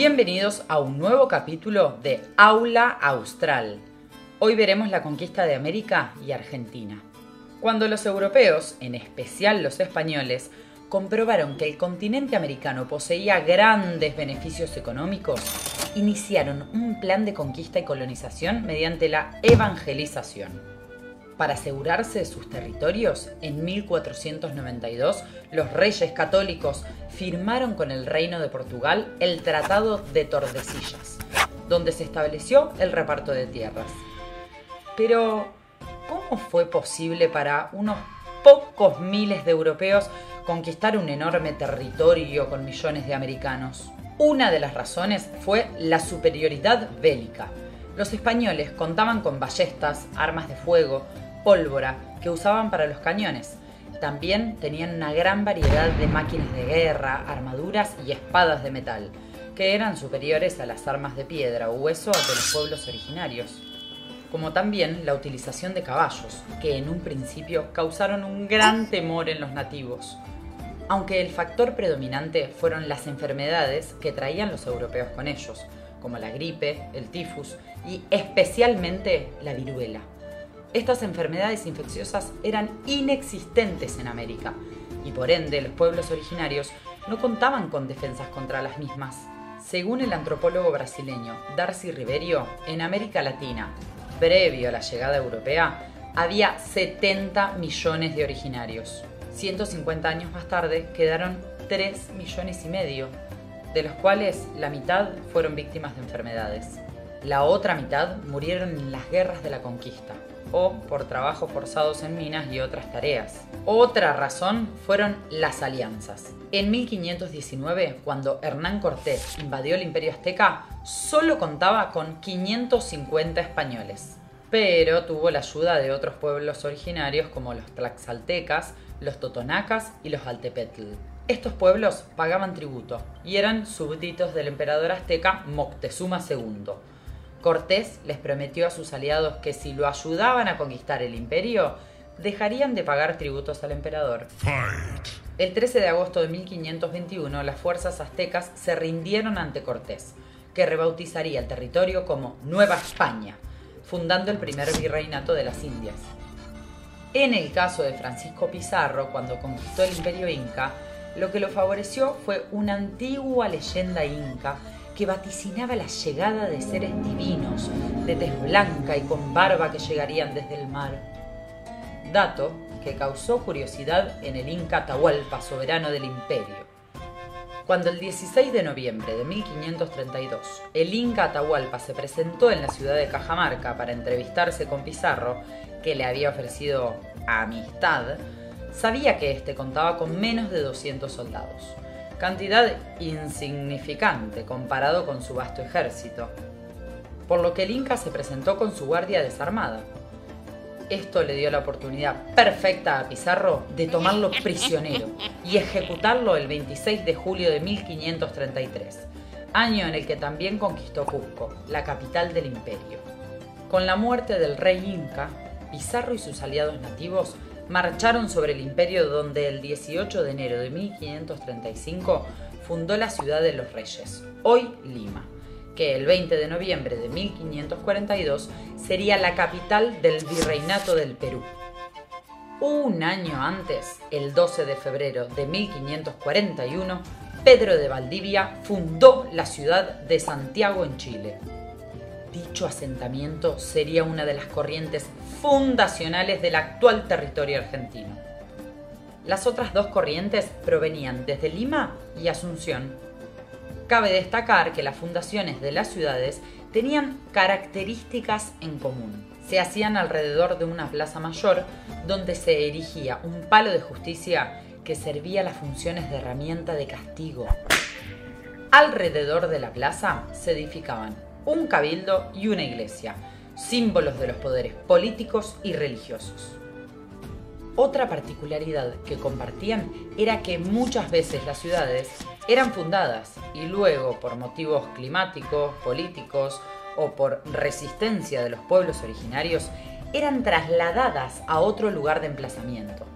Bienvenidos a un nuevo capítulo de Aula Austral. Hoy veremos la conquista de América y Argentina. Cuando los europeos, en especial los españoles, comprobaron que el continente americano poseía grandes beneficios económicos, iniciaron un plan de conquista y colonización mediante la evangelización. Para asegurarse de sus territorios, en 1492 los reyes católicos firmaron con el Reino de Portugal el Tratado de Tordesillas, donde se estableció el reparto de tierras. Pero, ¿cómo fue posible para unos pocos miles de europeos conquistar un enorme territorio con millones de americanos? Una de las razones fue la superioridad bélica. Los españoles contaban con ballestas, armas de fuego, pólvora que usaban para los cañones. También tenían una gran variedad de máquinas de guerra, armaduras y espadas de metal, que eran superiores a las armas de piedra o hueso de los pueblos originarios. Como también la utilización de caballos, que en un principio causaron un gran temor en los nativos. Aunque el factor predominante fueron las enfermedades que traían los europeos con ellos, como la gripe, el tifus y especialmente la viruela. Estas enfermedades infecciosas eran inexistentes en América y por ende los pueblos originarios no contaban con defensas contra las mismas. Según el antropólogo brasileño Darcy Riberio, en América Latina, previo a la llegada europea, había 70 millones de originarios. 150 años más tarde quedaron 3 millones y medio, de los cuales la mitad fueron víctimas de enfermedades. La otra mitad murieron en las guerras de la conquista o por trabajos forzados en minas y otras tareas. Otra razón fueron las alianzas. En 1519, cuando Hernán Cortés invadió el imperio azteca, solo contaba con 550 españoles, pero tuvo la ayuda de otros pueblos originarios como los tlaxaltecas, los totonacas y los altepetl. Estos pueblos pagaban tributo y eran súbditos del emperador azteca Moctezuma II Cortés les prometió a sus aliados que si lo ayudaban a conquistar el imperio, dejarían de pagar tributos al emperador. El 13 de agosto de 1521, las fuerzas aztecas se rindieron ante Cortés, que rebautizaría el territorio como Nueva España, fundando el primer virreinato de las Indias. En el caso de Francisco Pizarro, cuando conquistó el imperio inca, lo que lo favoreció fue una antigua leyenda inca que vaticinaba la llegada de seres divinos, de tez blanca y con barba que llegarían desde el mar. Dato que causó curiosidad en el Inca Atahualpa, soberano del imperio. Cuando el 16 de noviembre de 1532 el Inca Atahualpa se presentó en la ciudad de Cajamarca para entrevistarse con Pizarro, que le había ofrecido amistad, sabía que éste contaba con menos de 200 soldados cantidad insignificante comparado con su vasto ejército, por lo que el Inca se presentó con su guardia desarmada. Esto le dio la oportunidad perfecta a Pizarro de tomarlo prisionero y ejecutarlo el 26 de julio de 1533, año en el que también conquistó Cusco, la capital del imperio. Con la muerte del rey Inca, Pizarro y sus aliados nativos marcharon sobre el imperio donde el 18 de enero de 1535 fundó la ciudad de los reyes, hoy Lima, que el 20 de noviembre de 1542 sería la capital del virreinato del Perú. Un año antes, el 12 de febrero de 1541, Pedro de Valdivia fundó la ciudad de Santiago en Chile. Dicho asentamiento sería una de las corrientes fundacionales del actual territorio argentino. Las otras dos corrientes provenían desde Lima y Asunción. Cabe destacar que las fundaciones de las ciudades tenían características en común. Se hacían alrededor de una plaza mayor donde se erigía un palo de justicia que servía las funciones de herramienta de castigo. Alrededor de la plaza se edificaban un cabildo y una iglesia, símbolos de los poderes políticos y religiosos. Otra particularidad que compartían era que muchas veces las ciudades eran fundadas y luego por motivos climáticos, políticos o por resistencia de los pueblos originarios eran trasladadas a otro lugar de emplazamiento.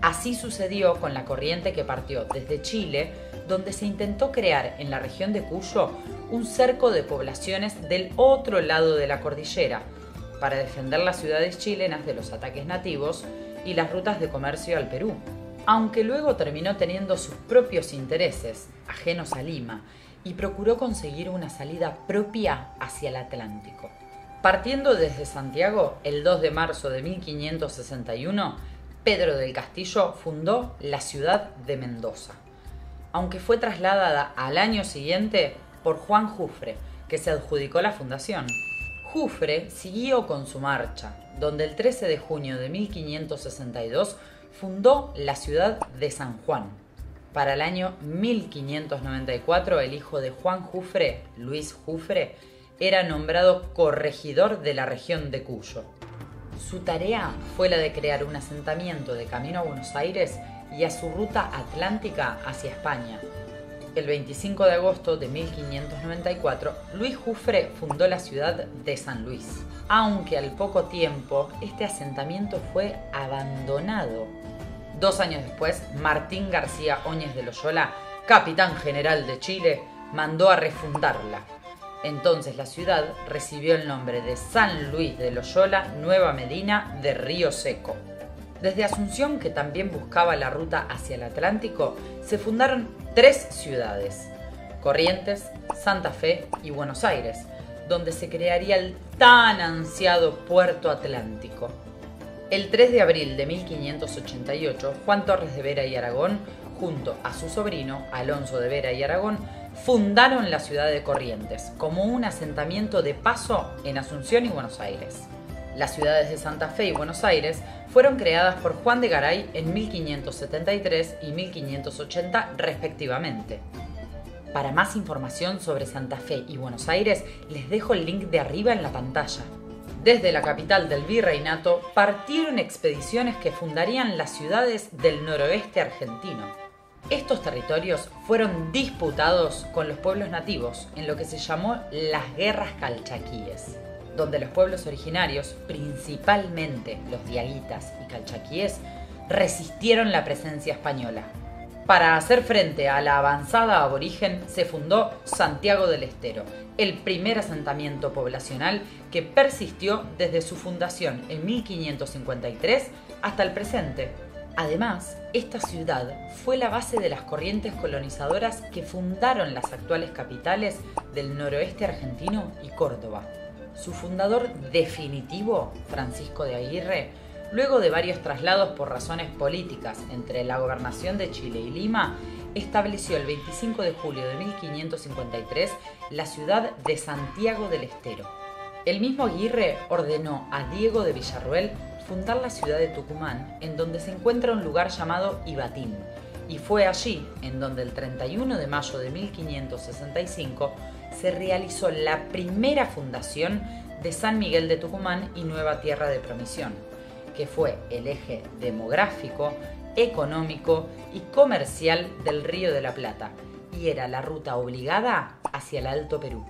Así sucedió con la corriente que partió desde Chile donde se intentó crear en la región de Cuyo un cerco de poblaciones del otro lado de la cordillera, para defender las ciudades chilenas de los ataques nativos y las rutas de comercio al Perú, aunque luego terminó teniendo sus propios intereses, ajenos a Lima, y procuró conseguir una salida propia hacia el Atlántico. Partiendo desde Santiago, el 2 de marzo de 1561, Pedro del Castillo fundó la ciudad de Mendoza, aunque fue trasladada al año siguiente por Juan Jufre, que se adjudicó la fundación. Jufre siguió con su marcha, donde el 13 de junio de 1562 fundó la ciudad de San Juan. Para el año 1594, el hijo de Juan Jufre, Luis Jufre, era nombrado corregidor de la región de Cuyo. Su tarea fue la de crear un asentamiento de camino a Buenos Aires y a su ruta atlántica hacia España, el 25 de agosto de 1594, Luis Jufre fundó la ciudad de San Luis, aunque al poco tiempo este asentamiento fue abandonado. Dos años después, Martín García Óñez de Loyola, capitán general de Chile, mandó a refundarla. Entonces la ciudad recibió el nombre de San Luis de Loyola, Nueva Medina de Río Seco. Desde Asunción, que también buscaba la ruta hacia el Atlántico, se fundaron tres ciudades, Corrientes, Santa Fe y Buenos Aires, donde se crearía el tan ansiado puerto atlántico. El 3 de abril de 1588, Juan Torres de Vera y Aragón, junto a su sobrino, Alonso de Vera y Aragón, fundaron la ciudad de Corrientes como un asentamiento de paso en Asunción y Buenos Aires. Las ciudades de Santa Fe y Buenos Aires fueron creadas por Juan de Garay en 1573 y 1580 respectivamente. Para más información sobre Santa Fe y Buenos Aires, les dejo el link de arriba en la pantalla. Desde la capital del virreinato partieron expediciones que fundarían las ciudades del noroeste argentino. Estos territorios fueron disputados con los pueblos nativos en lo que se llamó las guerras calchaquíes donde los pueblos originarios, principalmente los diaguitas y calchaquíes, resistieron la presencia española. Para hacer frente a la avanzada aborigen se fundó Santiago del Estero, el primer asentamiento poblacional que persistió desde su fundación en 1553 hasta el presente. Además, esta ciudad fue la base de las corrientes colonizadoras que fundaron las actuales capitales del noroeste argentino y Córdoba. Su fundador definitivo, Francisco de Aguirre, luego de varios traslados por razones políticas entre la gobernación de Chile y Lima, estableció el 25 de julio de 1553 la ciudad de Santiago del Estero. El mismo Aguirre ordenó a Diego de Villarruel fundar la ciudad de Tucumán, en donde se encuentra un lugar llamado Ibatín, y fue allí en donde el 31 de mayo de 1565 se realizó la primera fundación de San Miguel de Tucumán y Nueva Tierra de Promisión, que fue el eje demográfico, económico y comercial del Río de la Plata y era la ruta obligada hacia el Alto Perú.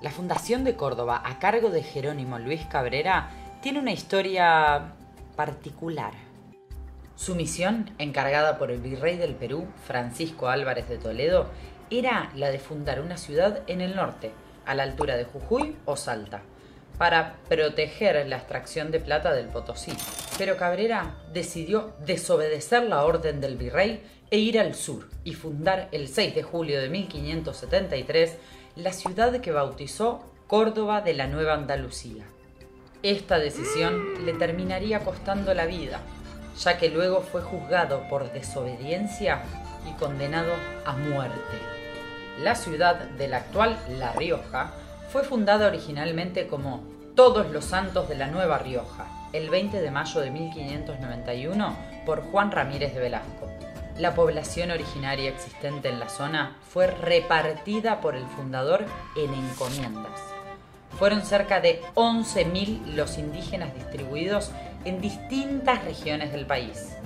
La fundación de Córdoba a cargo de Jerónimo Luis Cabrera tiene una historia particular. Su misión, encargada por el virrey del Perú, Francisco Álvarez de Toledo, era la de fundar una ciudad en el norte, a la altura de Jujuy o Salta, para proteger la extracción de plata del Potosí. Pero Cabrera decidió desobedecer la orden del virrey e ir al sur y fundar el 6 de julio de 1573 la ciudad que bautizó Córdoba de la Nueva Andalucía. Esta decisión le terminaría costando la vida, ya que luego fue juzgado por desobediencia y condenado a muerte. La ciudad de la actual La Rioja fue fundada originalmente como Todos los Santos de la Nueva Rioja, el 20 de mayo de 1591 por Juan Ramírez de Velasco. La población originaria existente en la zona fue repartida por el fundador en encomiendas. Fueron cerca de 11.000 los indígenas distribuidos en distintas regiones del país.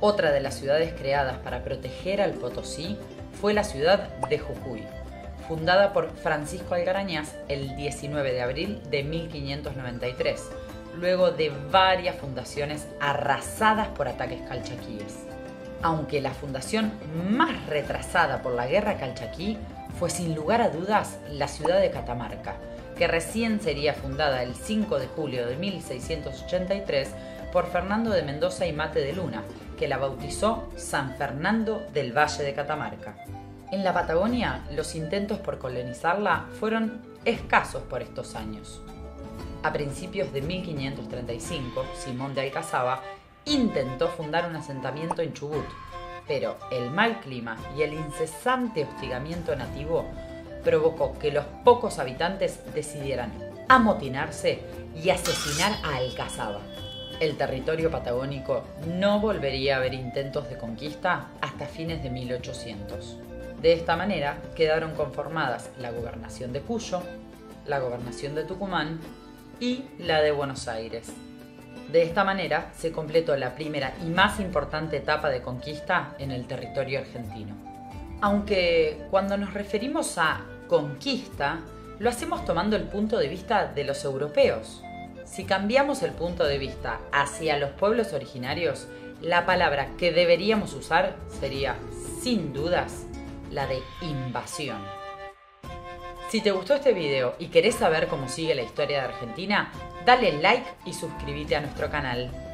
Otra de las ciudades creadas para proteger al Potosí fue la ciudad de Jujuy, fundada por Francisco Algarañaz el 19 de abril de 1593, luego de varias fundaciones arrasadas por ataques calchaquíes. aunque la fundación más retrasada por la guerra calchaquí fue sin lugar a dudas la ciudad de Catamarca, que recién sería fundada el 5 de julio de 1683 por Fernando de Mendoza y Mate de Luna, que la bautizó San Fernando del Valle de Catamarca. En la Patagonia, los intentos por colonizarla fueron escasos por estos años. A principios de 1535, Simón de Alcazaba intentó fundar un asentamiento en Chubut, pero el mal clima y el incesante hostigamiento nativo provocó que los pocos habitantes decidieran amotinarse y asesinar a Alcazaba. El territorio patagónico no volvería a haber intentos de conquista hasta fines de 1800. De esta manera quedaron conformadas la gobernación de Cuyo, la gobernación de Tucumán y la de Buenos Aires. De esta manera se completó la primera y más importante etapa de conquista en el territorio argentino. Aunque cuando nos referimos a conquista, lo hacemos tomando el punto de vista de los europeos. Si cambiamos el punto de vista hacia los pueblos originarios, la palabra que deberíamos usar sería, sin dudas, la de invasión. Si te gustó este video y querés saber cómo sigue la historia de Argentina, dale like y suscríbete a nuestro canal.